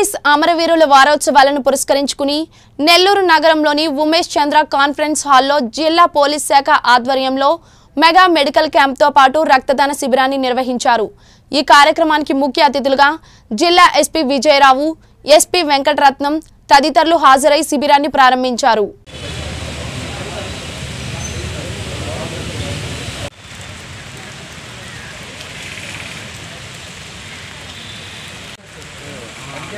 Police అమరవీరుల వారోత్సవాలను పురస్కరించుకుని నెల్లూరు నగరంలోని ఉమేష్ చంద్ర కాన్ఫరెన్స్ హాల్లో జిల్లా పోలీస్ శాఖ ఆధ్వర్యంలో మెగా మెడికల్ క్యాంప్తో పాటు రక్తదాన శిబిరాన్ని నిర్వహించారు. ఈ కార్యక్రమానికి ముఖ్య అతిథులుగా జిల్లా ఎస్పీ విజయరావు ఎస్పీ వెంకటరత్నం తదితరులు హాజరై శిబిరాన్ని ప్రారంభించారు.